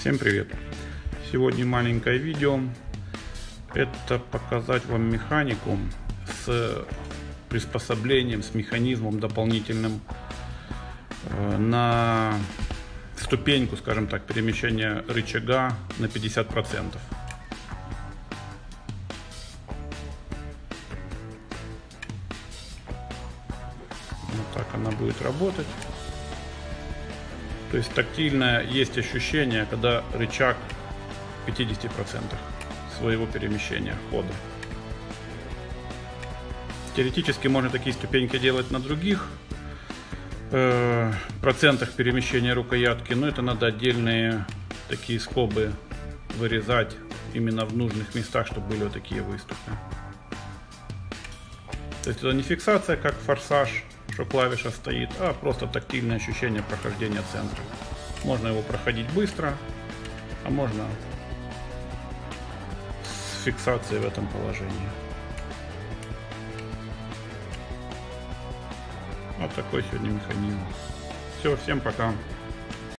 Всем привет! Сегодня маленькое видео. Это показать вам механику с приспособлением, с механизмом дополнительным э, на ступеньку, скажем так, перемещения рычага на 50%. Вот так она будет работать. То есть тактильное есть ощущение, когда рычаг в 50% своего перемещения хода. Теоретически можно такие ступеньки делать на других э, процентах перемещения рукоятки, но это надо отдельные такие скобы вырезать именно в нужных местах, чтобы были вот такие выступы. То есть это не фиксация, как форсаж, что клавиша стоит, а просто тактильное ощущение прохождения центра. Можно его проходить быстро, а можно с фиксацией в этом положении. Вот такой сегодня механизм. Все, всем пока.